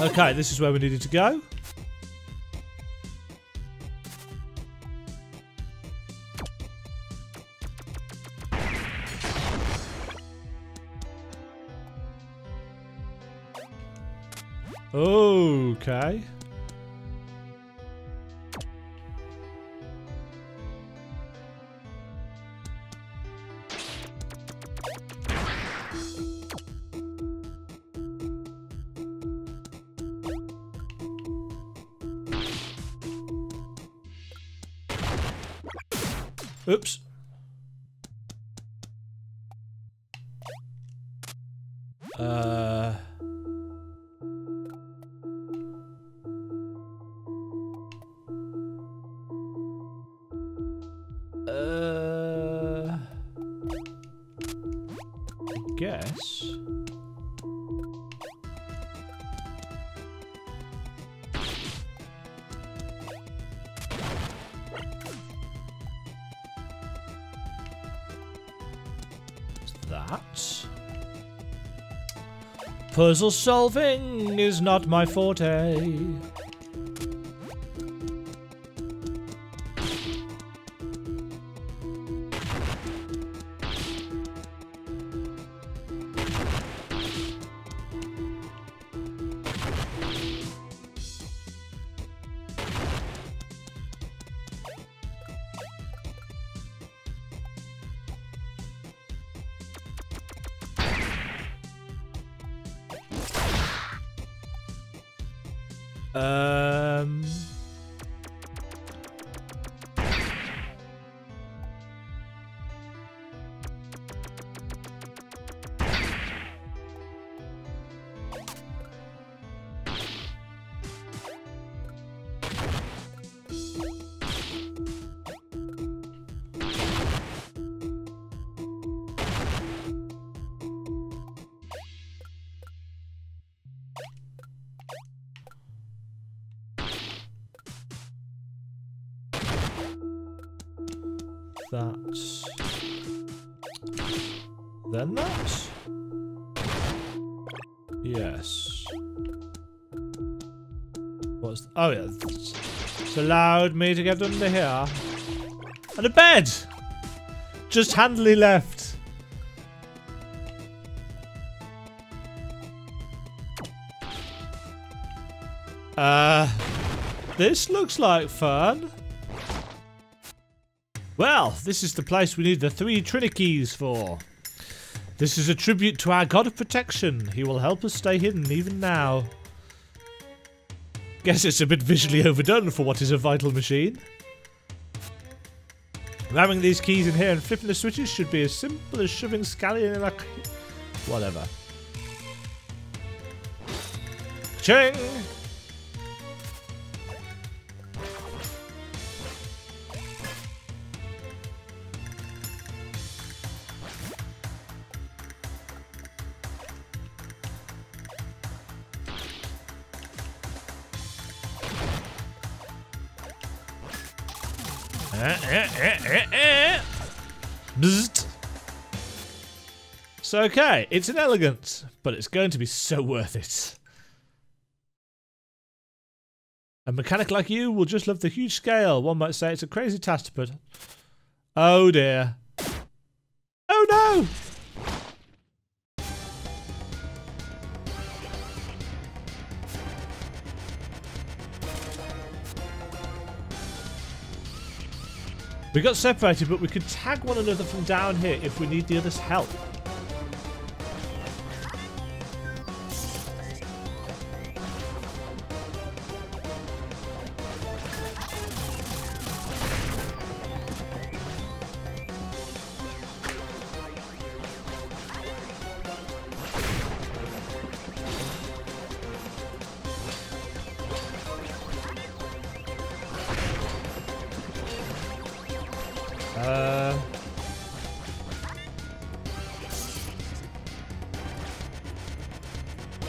Okay, this is where we needed to go. Okay. That. Puzzle solving is not my forte. That's... Then that? Yes. What's... Oh, yeah. It's allowed me to get under here. And a bed! Just handily left. Uh... This looks like fun. Well, this is the place we need the three Trinities for. This is a tribute to our god of protection. He will help us stay hidden even now. Guess it's a bit visually overdone for what is a vital machine. Ramming these keys in here and flipping the switches should be as simple as shoving scallion in a... Whatever. Ching! Bzzzt. So okay, it's inelegant, but it's going to be so worth it. A mechanic like you will just love the huge scale. One might say it's a crazy task, to put. Oh dear. Oh no! We got separated, but we could tag one another from down here if we need the other's help.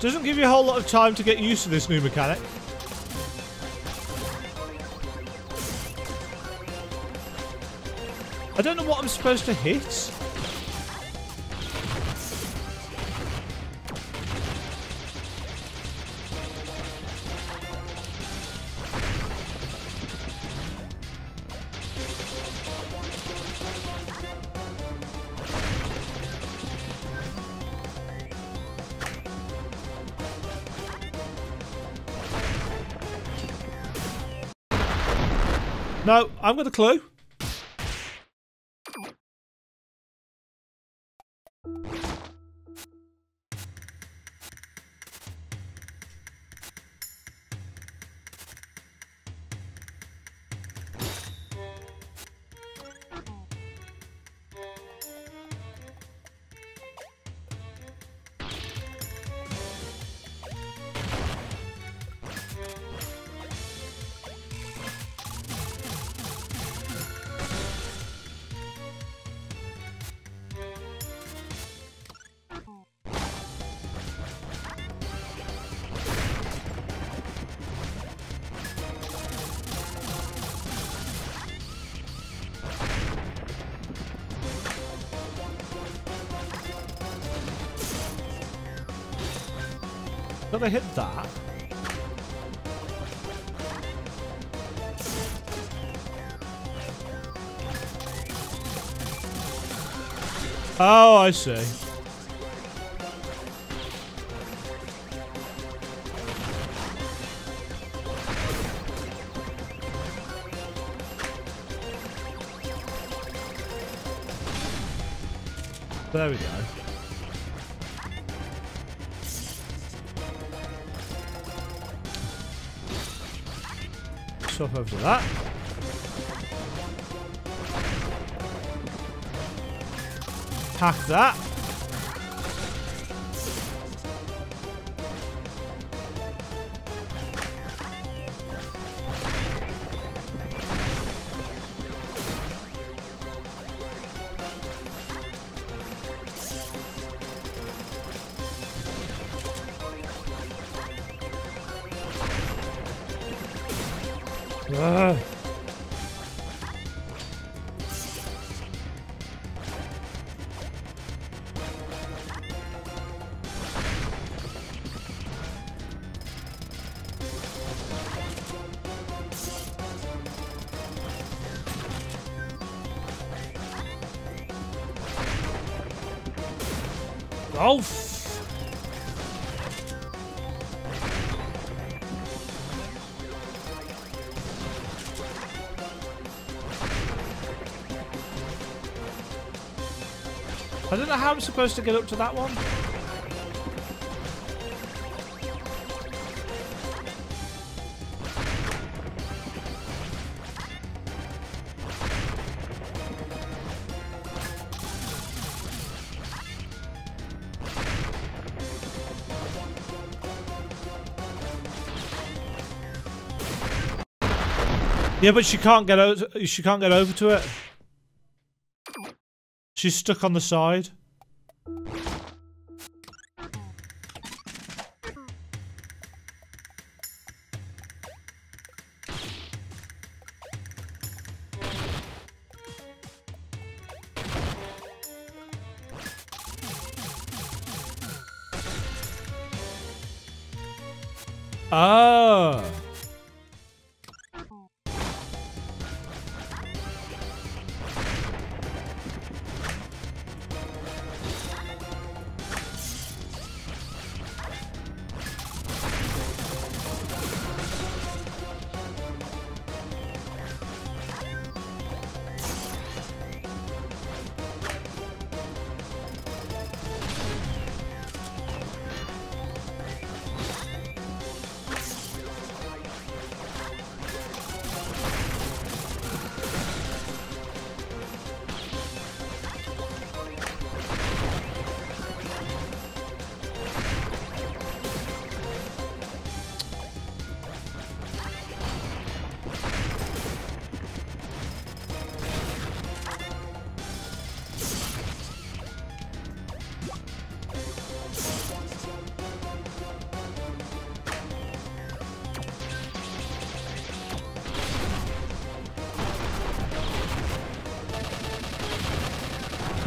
Doesn't give you a whole lot of time to get used to this new mechanic. I don't know what I'm supposed to hit. I've got a clue. Don't they hit that? Oh, I see. Over that. Hack that. Ugh. I'm supposed to get up to that one. Yeah, but she can't get over. She can't get over to it. She's stuck on the side. Oh.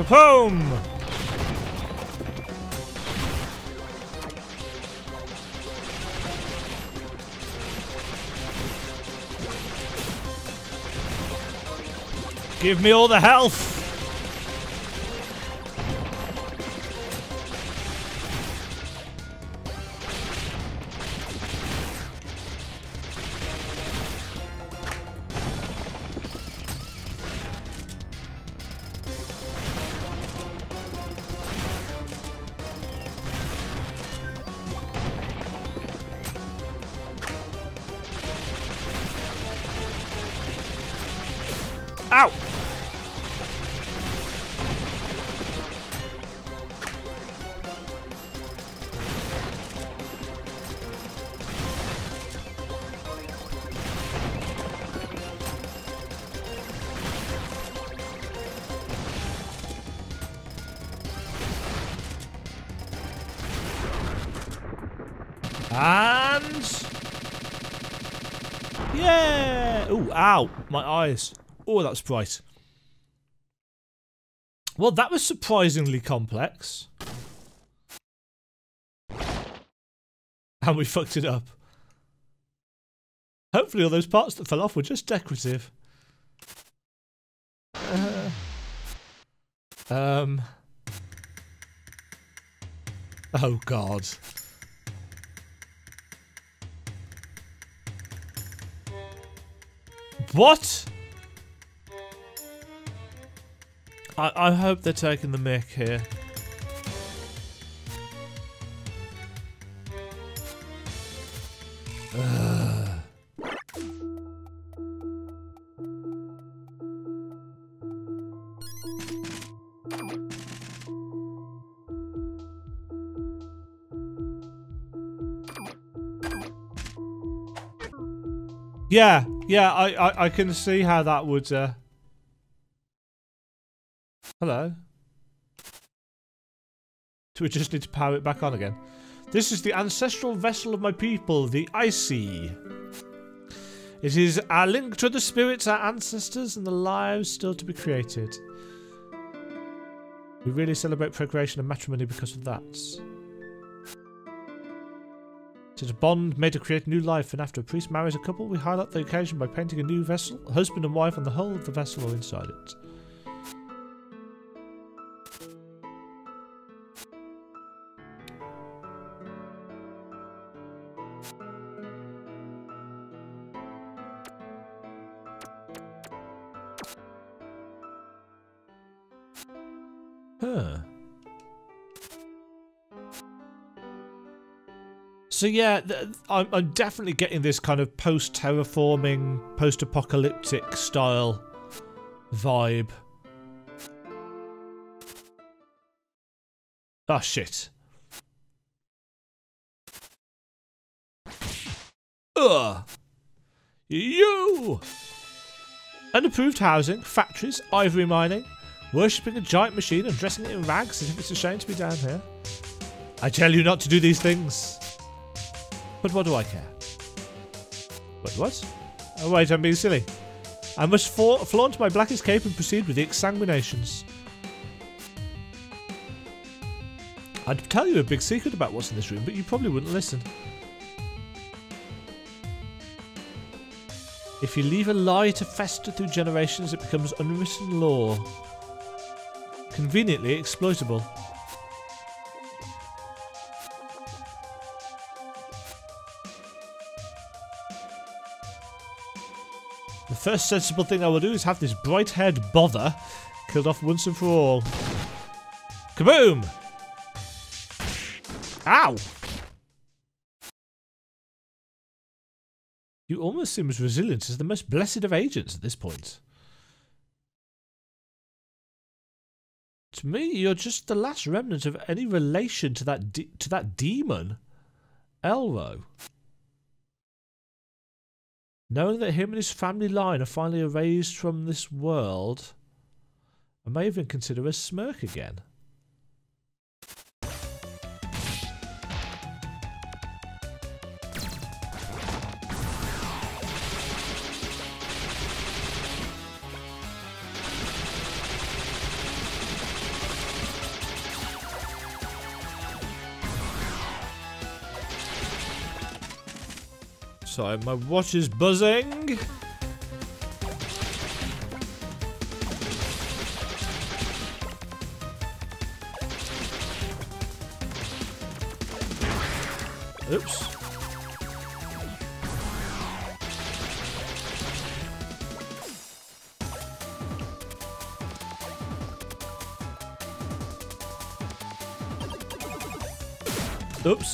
Kapoom! Give me all the health! Ooh, ow! My eyes. Oh, that's bright. Well, that was surprisingly complex. And we fucked it up. Hopefully all those parts that fell off were just decorative. Uh, um... Oh, God. What? I, I hope they're taking the mic here. Yeah, yeah, I, I, I can see how that would uh, Hello. We just need to power it back on again? This is the ancestral vessel of my people, the Isi. It is our link to the spirits, our ancestors, and the lives still to be created. We really celebrate procreation and matrimony because of that. Is a bond made to create new life, and after a priest marries a couple, we highlight the occasion by painting a new vessel, husband and wife, on the whole of the vessel or inside it. So yeah, I'm, I'm definitely getting this kind of post-terraforming, post-apocalyptic style vibe. Oh shit. Ugh. You! Unapproved housing, factories, ivory mining, worshipping a giant machine and dressing it in rags as if it's a shame to be down here. I tell you not to do these things. But what do I care? Wait, what? Oh wait, I'm being silly. I must flaunt my blackest cape and proceed with the exsanguinations. I'd tell you a big secret about what's in this room, but you probably wouldn't listen. If you leave a lie to fester through generations, it becomes unwritten law. Conveniently exploitable. First sensible thing I will do is have this bright-haired bother killed off once and for all. Kaboom! Ow! You almost seem as resilient as the most blessed of agents at this point. To me, you're just the last remnant of any relation to that to that demon, Elro. Knowing that him and his family line are finally erased from this world, I may even consider a smirk again. Sorry, my watch is buzzing. Oops. Oops.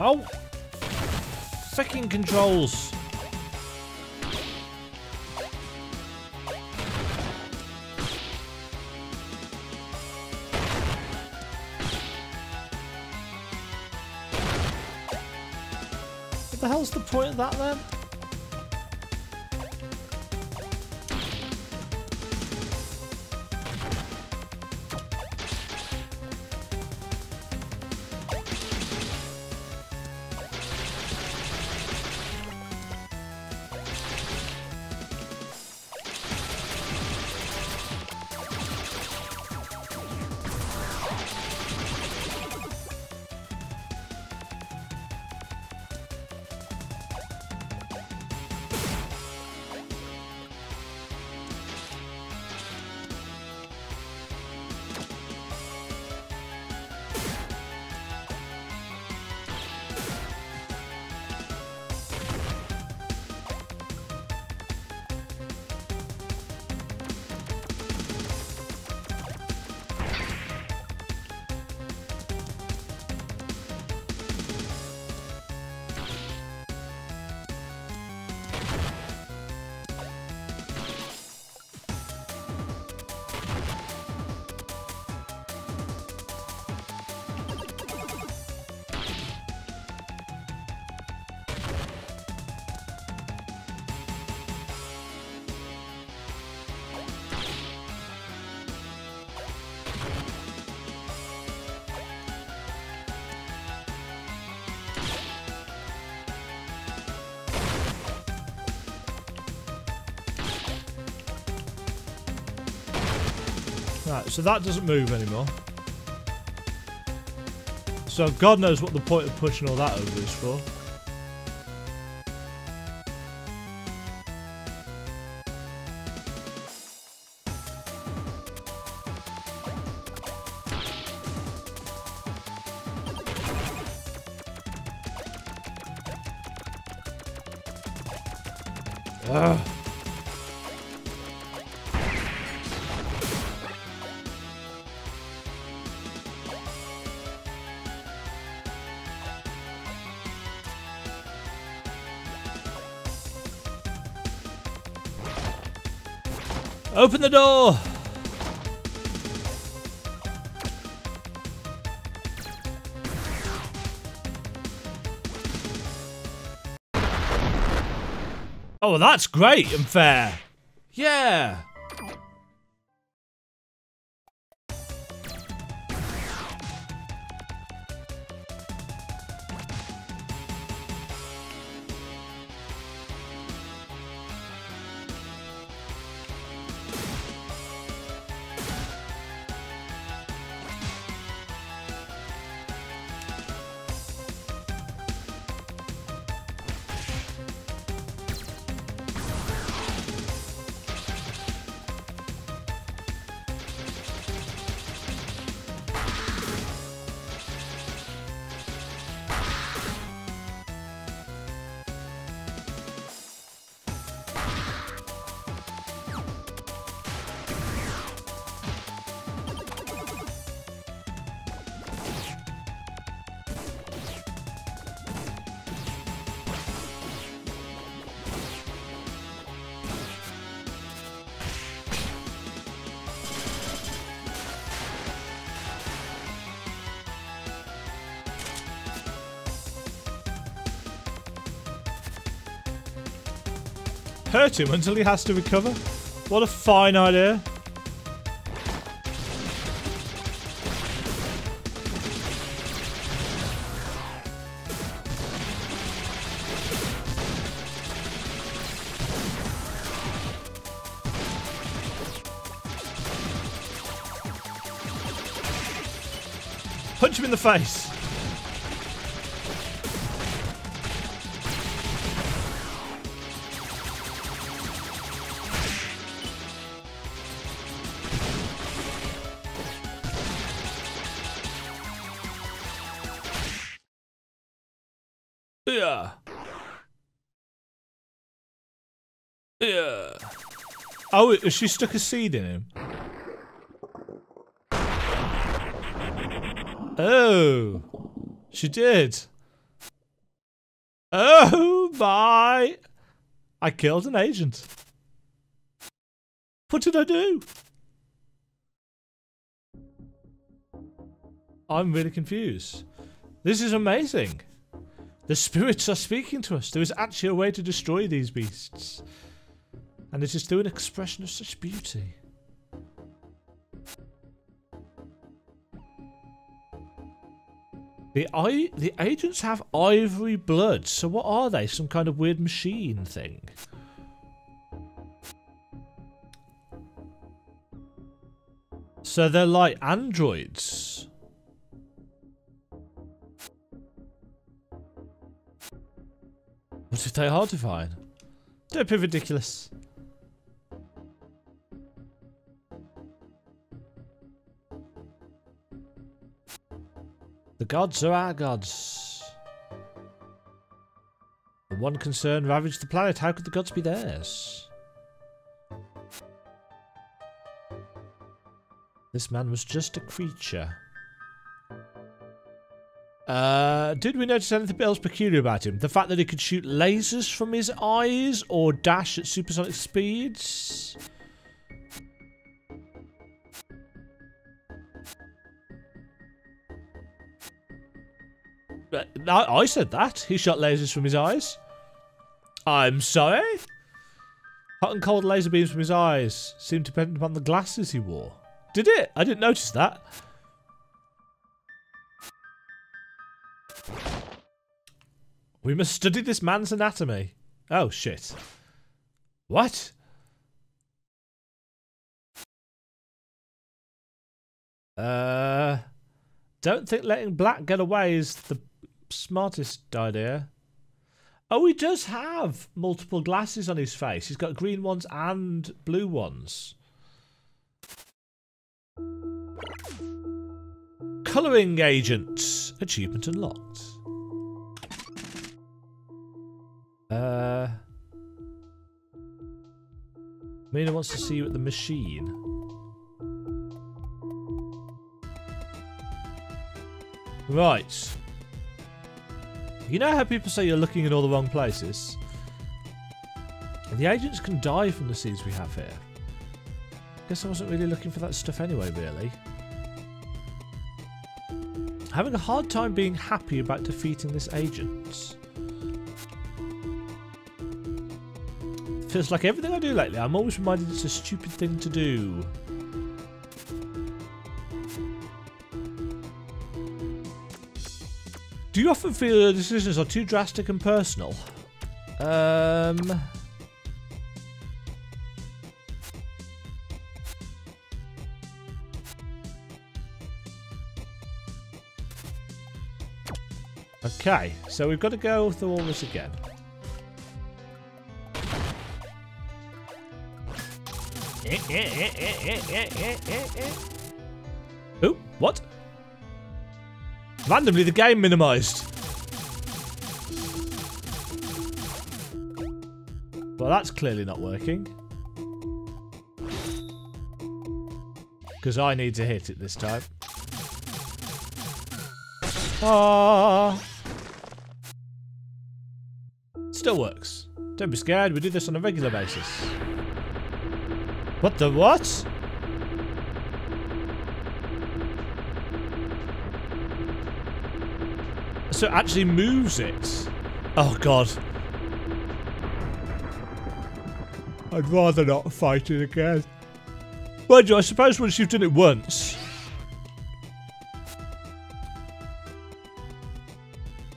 Oh! Freaking controls! What the hell's the point of that then? Right, so that doesn't move anymore. So God knows what the point of pushing all that over is for. The door! Oh, that's great and fair. Yeah. Hurt him until he has to recover. What a fine idea. Punch him in the face. Oh, she stuck a seed in him? Oh, she did. Oh my! I killed an agent. What did I do? I'm really confused. This is amazing. The spirits are speaking to us. There is actually a way to destroy these beasts. And it is through an expression of such beauty. The I the agents have ivory blood, so what are they? Some kind of weird machine thing? So they're like androids. What if they are divine? Don't be ridiculous. Gods are our gods. The one concern ravaged the planet. How could the gods be theirs? This man was just a creature. Uh, did we notice anything else peculiar about him? The fact that he could shoot lasers from his eyes or dash at supersonic speeds? I said that. He shot lasers from his eyes. I'm sorry? Hot and cold laser beams from his eyes seemed to depend upon the glasses he wore. Did it? I didn't notice that. We must study this man's anatomy. Oh, shit. What? Uh, don't think letting Black get away is the smartest idea. Oh, he does have multiple glasses on his face. He's got green ones and blue ones. Colouring agent. Achievement unlocked. Uh, Mina wants to see you at the machine. Right. You know how people say you're looking in all the wrong places? The agents can die from the seeds we have here. Guess I wasn't really looking for that stuff anyway, really. Having a hard time being happy about defeating this agent. Feels like everything I do lately, I'm always reminded it's a stupid thing to do. Do you often feel your decisions are too drastic and personal? Um... Okay, so we've got to go through all this again. Oh, what? Randomly, the game minimized. Well, that's clearly not working. Because I need to hit it this time. Ah. Still works. Don't be scared, we do this on a regular basis. What the what? So it actually moves it. Oh god. I'd rather not fight it again. Mind you, I suppose once you've done it once...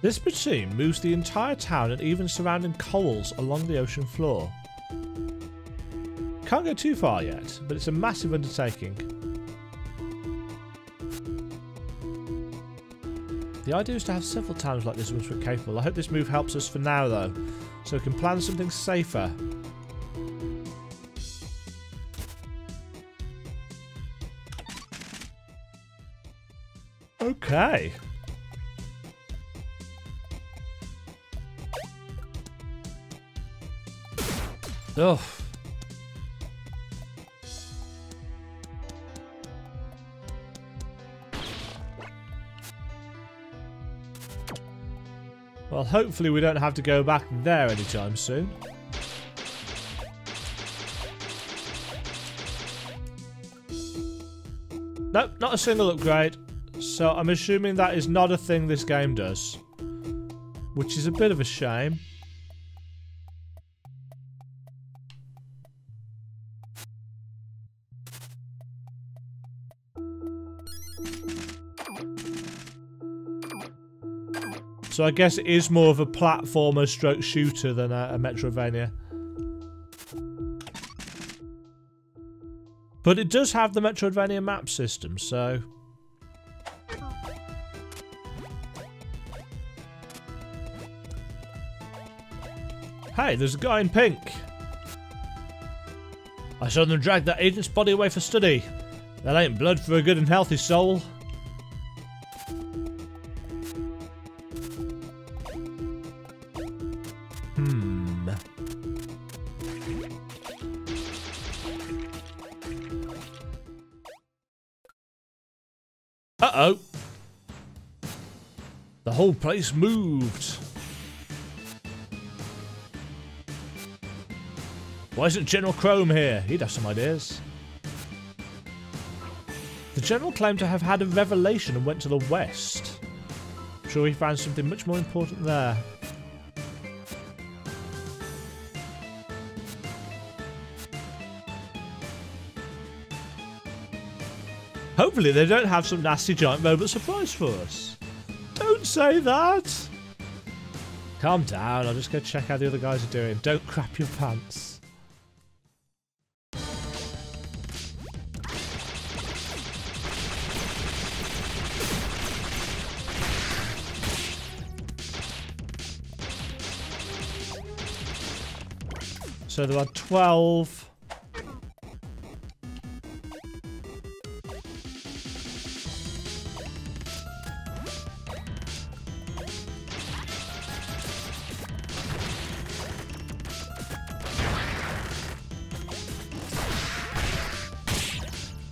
This machine moves the entire town and even surrounding corals along the ocean floor. Can't go too far yet, but it's a massive undertaking. The idea is to have several towns like this once we're capable. I hope this move helps us for now though, so we can plan something safer. Okay. Ugh. Well, hopefully we don't have to go back there anytime soon. Nope, not a single upgrade. So I'm assuming that is not a thing this game does. Which is a bit of a shame. So I guess it is more of a platformer stroke shooter than a, a Metroidvania. But it does have the Metroidvania map system, so... Hey, there's a guy in pink. I saw them drag that agent's body away for study. That ain't blood for a good and healthy soul. Uh-oh. The whole place moved. Why isn't General Chrome here? He'd have some ideas. The General claimed to have had a revelation and went to the west. I'm sure he found something much more important there. Hopefully they don't have some nasty giant robot surprise for us. Don't say that! Calm down, I'll just go check how the other guys are doing. Don't crap your pants. So there are 12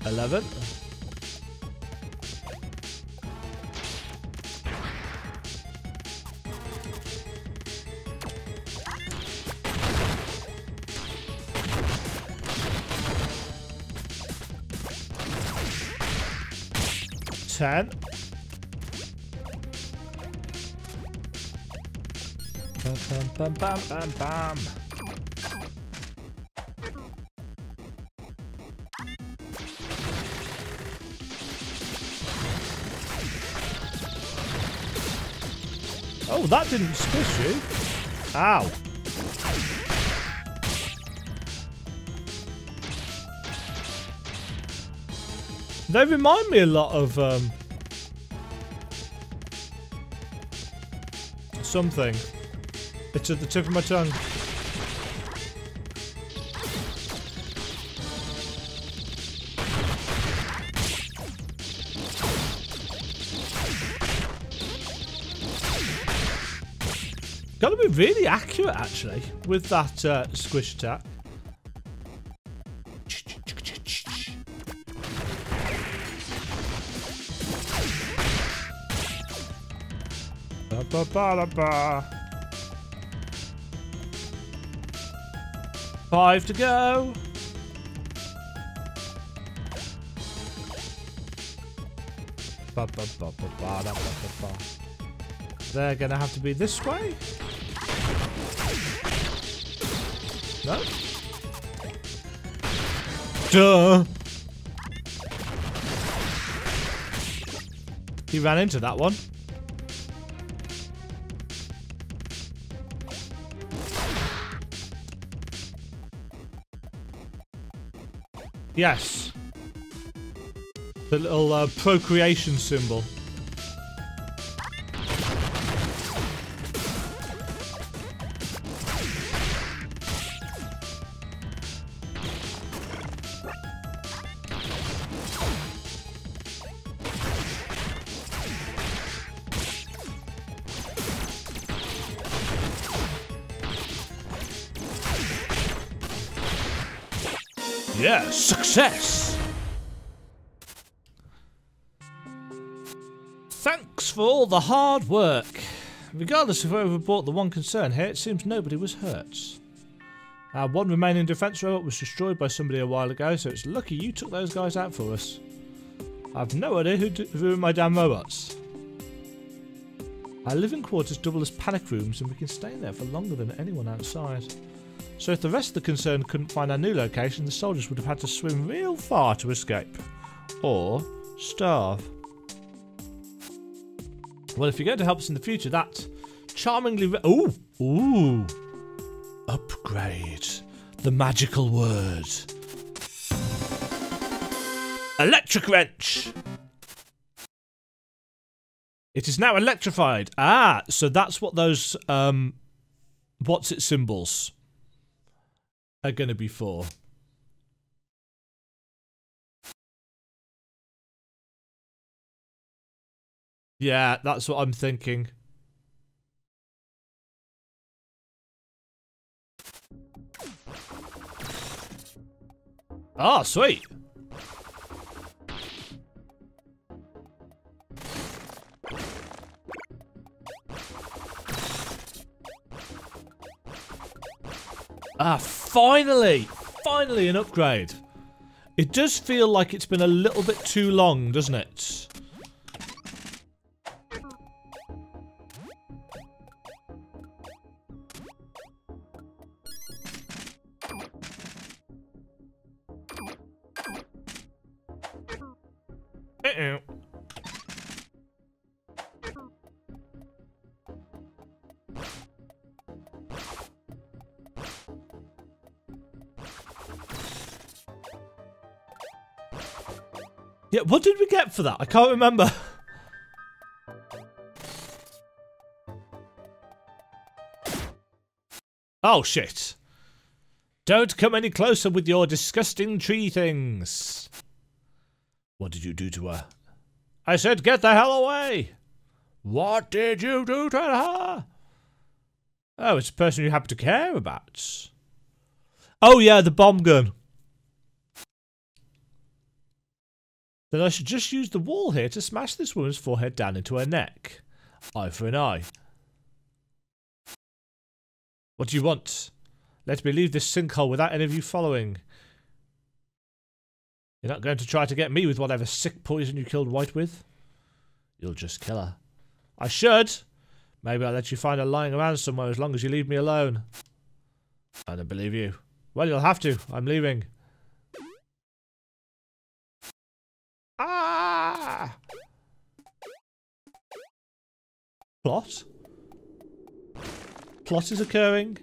11. Ten. Bam, bam, bam, bam, bam. Oh, that didn't squish you. Ow. They remind me a lot of um, something. It's at the tip of my tongue. Really accurate, actually, with that uh, squish attack. Ba -ba -ba Five to go. They're gonna have to be this way. No? Duh. He ran into that one. Yes. The little uh, procreation symbol. Yeah, success! Thanks for all the hard work. Regardless of whoever bought the one concern here, it seems nobody was hurt. Our one remaining defense robot was destroyed by somebody a while ago, so it's lucky you took those guys out for us. I've no idea who ruined my damn robots. Our living quarters double as panic rooms and we can stay in there for longer than anyone outside. So if the rest of the concern couldn't find our new location, the soldiers would have had to swim real far to escape. Or starve. Well, if you're going to help us in the future, that charmingly... Ooh! Ooh! Upgrade. The magical word. Electric wrench! It is now electrified. Ah, so that's what those, um, what's it symbols are going to be four. Yeah, that's what I'm thinking. Ah, oh, sweet. Ah, finally! Finally an upgrade. It does feel like it's been a little bit too long, doesn't it? For that? I can't remember. oh, shit. Don't come any closer with your disgusting tree things. What did you do to her? I said get the hell away. What did you do to her? Oh, it's a person you happen to care about. Oh, yeah, the bomb gun. Then I should just use the wall here to smash this woman's forehead down into her neck. Eye for an eye. What do you want? Let me leave this sinkhole without any of you following. You're not going to try to get me with whatever sick poison you killed White with? You'll just kill her. I should. Maybe I'll let you find her lying around somewhere as long as you leave me alone. I don't believe you. Well, you'll have to. I'm leaving. Ah! Plot? Plot is occurring.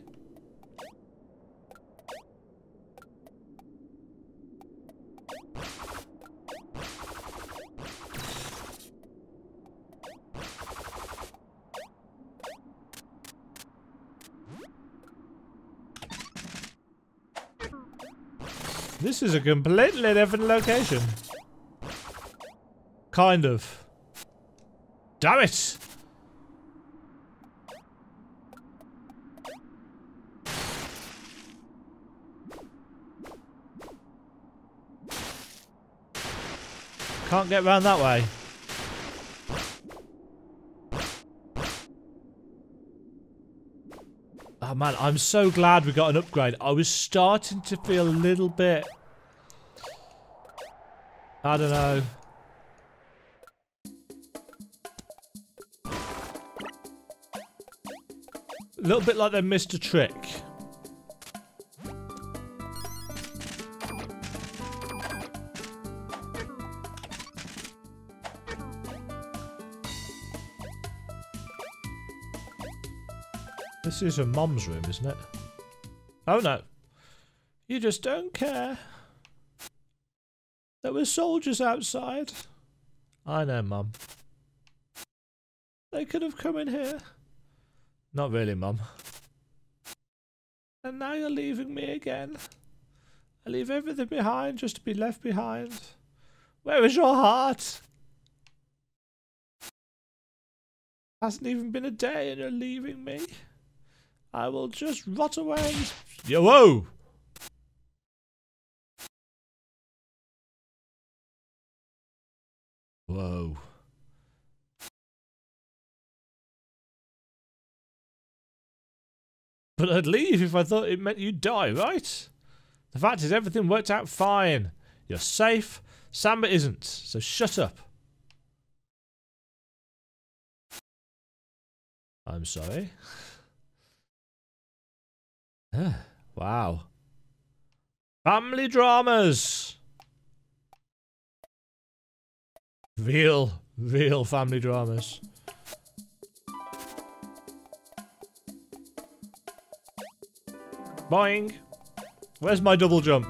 This is a completely different location. Kind of. Damn it! Can't get around that way. Oh man, I'm so glad we got an upgrade. I was starting to feel a little bit... I don't know. A little bit like they missed a trick. This is a mum's room, isn't it? Oh no. You just don't care. There were soldiers outside. I know, mum. They could have come in here. Not really, Mum. And now you're leaving me again. I leave everything behind just to be left behind. Where is your heart? Hasn't even been a day and you're leaving me. I will just rot away. Yo, whoa! Whoa. But I'd leave if I thought it meant you'd die, right? The fact is, everything worked out fine. You're safe. Samba isn't, so shut up. I'm sorry. Ah, wow. Family dramas. Real, real family dramas. Boing. Where's my double jump?